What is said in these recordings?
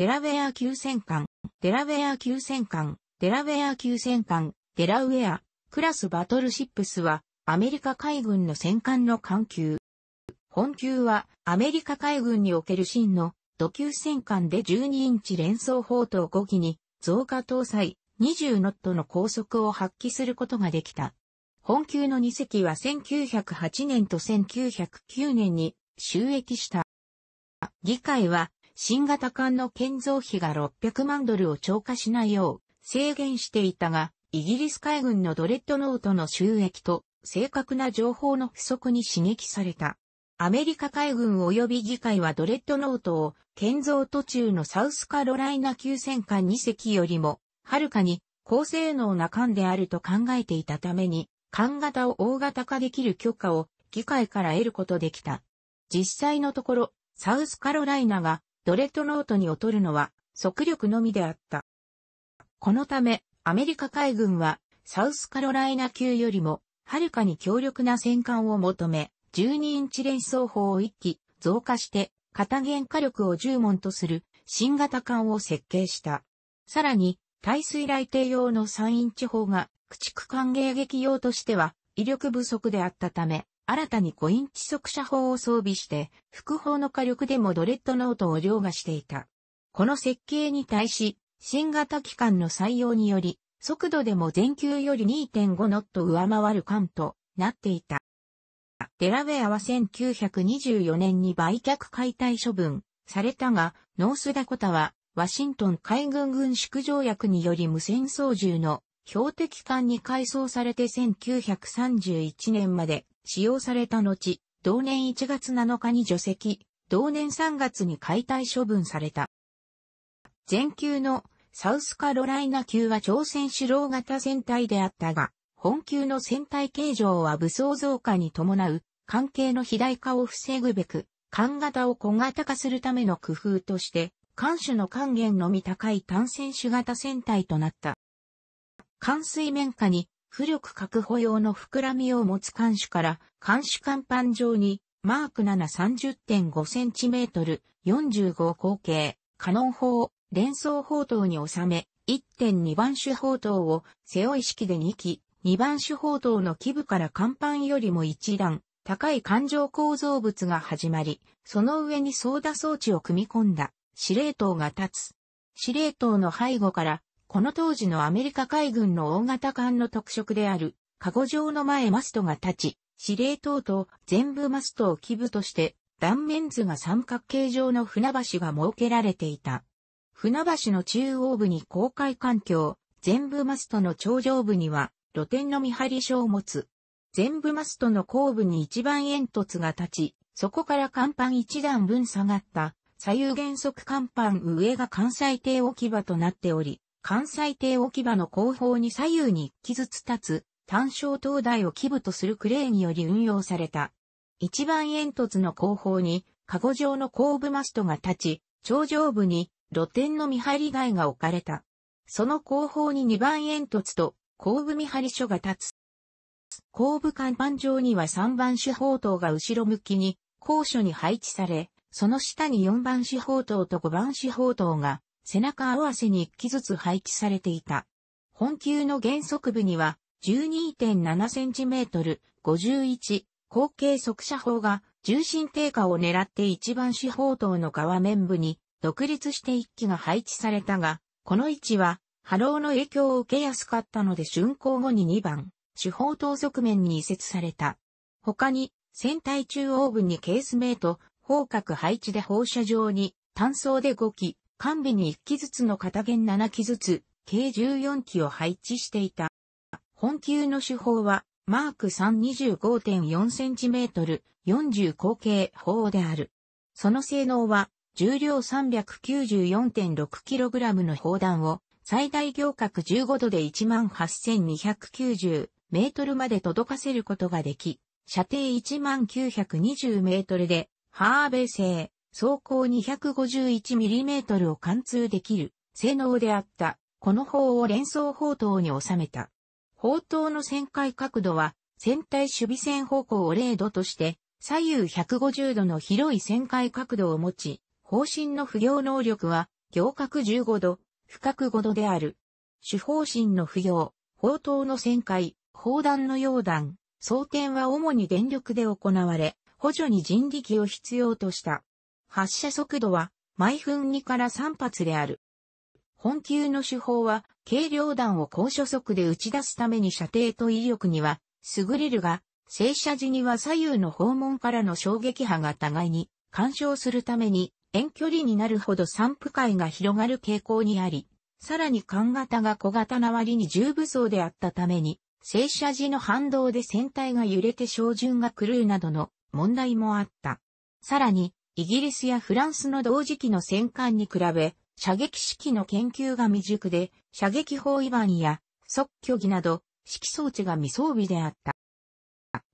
デラウェア級戦艦、デラウェア級戦艦、デラウェア級戦艦、デラウェア、クラスバトルシップスは、アメリカ海軍の戦艦の艦級。本級は、アメリカ海軍における真の土級戦艦で12インチ連装砲塔5機に増加搭載20ノットの高速を発揮することができた。本級の2隻は1908年と1909年に収益した。議会は新型艦の建造費が600万ドルを超過しないよう制限していたが、イギリス海軍のドレッドノートの収益と正確な情報の不足に刺激された。アメリカ海軍及び議会はドレッドノートを建造途中のサウスカロライナ級戦艦2隻よりも、はるかに高性能な艦であると考えていたために、艦型を大型化できる許可を議会から得ることできた。実際のところ、サウスカロライナがドレッドノートに劣るのは速力のみであった。このため、アメリカ海軍はサウスカロライナ級よりもはるかに強力な戦艦を求め、12インチ連装砲を1機増加して片弦火力を10門とする新型艦を設計した。さらに、耐水雷艇用の3インチ砲が駆逐艦迎撃用としては威力不足であったため、新たに5インチ速射砲を装備して、副砲の火力でもドレッドノートを凌駕していた。この設計に対し、新型機関の採用により、速度でも全球より2.5ノット上回る艦となっていた。デラウェアは1924年に売却解体処分されたが、ノースダコタはワシントン海軍軍縮条約により無線操縦の標的艦に改装されて1931年まで使用された後、同年1月7日に除籍、同年3月に解体処分された。前級のサウスカロライナ級は朝鮮主導型戦隊であったが、本級の戦隊形状は武装増加に伴う関係の肥大化を防ぐべく、艦型を小型化するための工夫として、艦首の還元のみ高い単線種型戦隊となった。艦水面下に浮力確保用の膨らみを持つ艦首から艦首甲板上にマーク7 30.5センチメートル45口径カノン砲連装砲塔に収め1.2番手砲塔を背負い式で2機2番手砲塔の基部から甲板よりも一段、高い環状構造物が始まり、その上に操舵装置を組み込んだ司令塔が立つ。司令塔の背後から、この当時のアメリカ海軍の大型艦の特色である、カゴ状の前マストが立ち、司令塔と全部マストを基部として、断面図が三角形状の船橋が設けられていた。船橋の中央部に公開環境、全部マストの頂上部には露天の見張り所を持つ。全部マストの後部に一番煙突が立ち、そこから甲板一段分下がった左右原則甲板上が関西艇置き場となっており、関西艇置き場の後方に左右に一機ずつ立つ単焦灯台を基部とするクレーにより運用された。一番煙突の後方に、カゴ状の後部マストが立ち、頂上部に露天の見張り台が置かれた。その後方に二番煙突と後部見張り所が立つ。後部甲板上には3番手砲塔が後ろ向きに高所に配置され、その下に4番手砲塔と5番手砲塔が背中合わせに1機ずつ配置されていた。本級の原則部には12.7センチメートル51後継速射砲が重心低下を狙って1番手砲塔の側面部に独立して1機が配置されたが、この位置は波浪の影響を受けやすかったので竣工後に2番、主砲塔側面に移設された。他に、船体中央部にケースメイト、方角配置で放射状に、単装で5機、完備に1機ずつの片弦7機ずつ、計14機を配置していた。本級の手法は、マーク3 25.4センチメートル、40口径砲である。その性能は、重量 394.6kg の砲弾を最大行角15度で18,290メートルまで届かせることができ、射程1920メートルで、ハーベ製、走行 251mm を貫通できる性能であった。この砲を連装砲塔に収めた。砲塔の旋回角度は、船体守備線方向を0度として、左右150度の広い旋回角度を持ち、方針の不良能力は行角15度、深角5度である。主方針の不要、砲塔の旋回、砲弾の溶弾、装填は主に電力で行われ、補助に人力を必要とした。発射速度は毎分2から3発である。本級の手法は、軽量弾を高初速で打ち出すために射程と威力には優れるが、静射時には左右の訪問からの衝撃波が互いに干渉するために遠距離になるほど散布界が広がる傾向にあり、さらに艦型が小型な割に重武装であったために、静射時の反動で船体が揺れて照準が狂うなどの問題もあった。さらに、イギリスやフランスの同時期の戦艦に比べ、射撃式の研究が未熟で、射撃法違反や即挙儀など、指揮装置が未装備であった。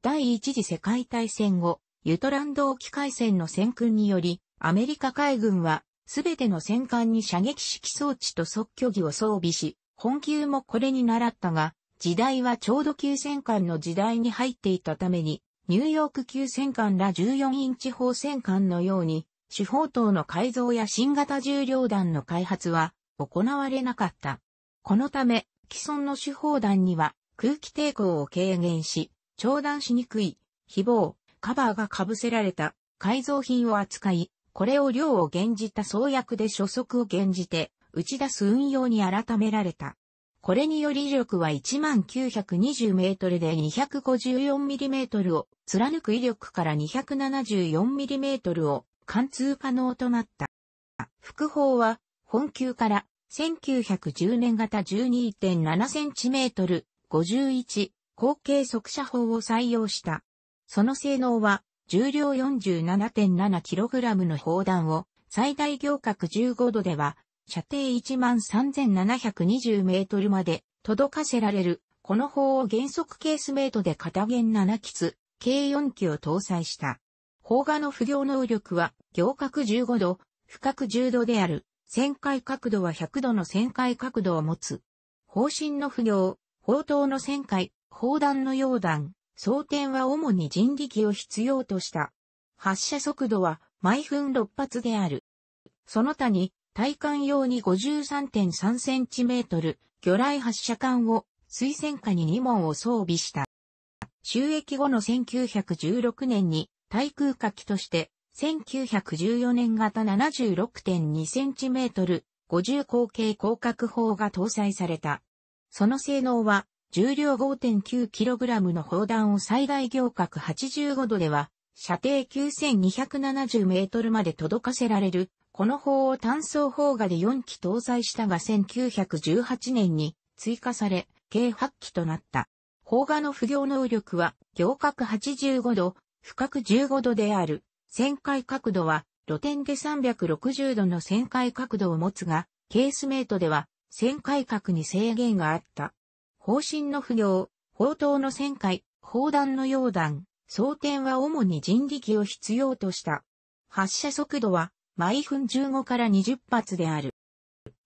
第一次世界大戦後、ユトランド沖海戦の戦訓により、アメリカ海軍は、すべての戦艦に射撃式装置と即挙儀を装備し、本級もこれに習ったが、時代はちょうど急戦艦の時代に入っていたために、ニューヨーク級戦艦ら14インチ砲戦艦のように、主砲塔の改造や新型重量弾の開発は行われなかった。このため、既存の主砲弾には空気抵抗を軽減し、長弾しにくい、非棒、カバーが被せられた改造品を扱い、これを量を減じた装薬で初速を減じて、打ち出す運用に改められた。これにより威力は1920メートルで 254mm を貫く威力から 274mm を貫通可能となった。副砲は本級から1910年型 12.7cm 51後継速射砲を採用した。その性能は重量 47.7kg の砲弾を最大行角15度では射程13,720メートルまで届かせられる。この砲を原則ケースメートで片弦7機つ、計4機を搭載した。砲画の不良能力は、行角15度、深角10度である。旋回角度は100度の旋回角度を持つ。方針の不良、砲塔の旋回、砲弾の溶弾、装填は主に人力を必要とした。発射速度は毎分6発である。その他に、対艦用に 53.3cm、魚雷発射管を水戦下に2門を装備した。収益後の1916年に対空火器として、1914年型 76.2cm、50口径広角砲が搭載された。その性能は、重量 5.9kg の砲弾を最大行角85度では、射程9270メートルまで届かせられる。この砲を単装砲画で4機搭載したが1918年に追加され、計8機となった。砲画の不行能力は、行角85度、深く15度である。旋回角度は、露天で360度の旋回角度を持つが、ケースメイトでは、旋回角に制限があった。方針の不良、砲塔の旋回、砲弾の溶弾、装填は主に人力を必要とした。発射速度は、毎分15から20発である。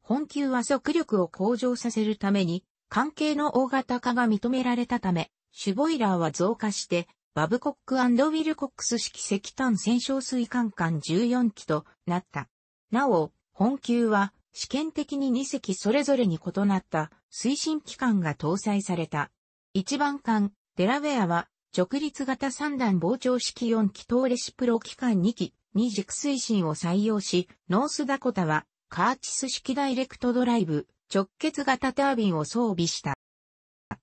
本級は速力を向上させるために、関係の大型化が認められたため、主ボイラーは増加して、バブコックウィルコックス式石炭戦小水管管14機となった。なお、本級は試験的に2隻それぞれに異なった推進機関が搭載された。一番艦、デラウェアは直立型3段膨張式4気筒レシプロ機関2機、2軸推進を採用し、ノースダコタはカーチス式ダイレクトドライブ、直結型タービンを装備した。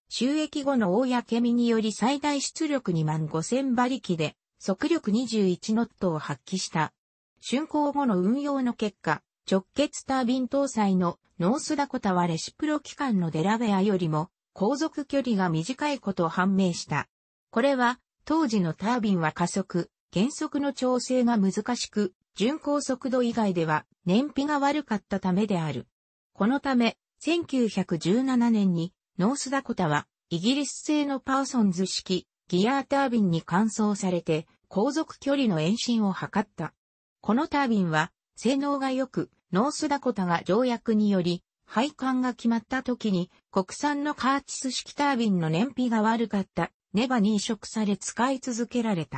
収益後の大やけみにより最大出力2万5000馬力で、速力21ノットを発揮した。竣工後の運用の結果、直結タービン搭載のノースダコタはレシプロ機関のデラウェアよりも航続距離が短いことを判明した。これは当時のタービンは加速、減速の調整が難しく、巡航速度以外では燃費が悪かったためである。このため、1917年にノースダコタは、イギリス製のパーソンズ式、ギアードタービンに換装されて、航続距離の延伸を図った。このタービンは、性能が良く、ノースダコタが条約により、廃艦が決まった時に、国産のカーチス式タービンの燃費が悪かったネバダに移植され使い続けられた。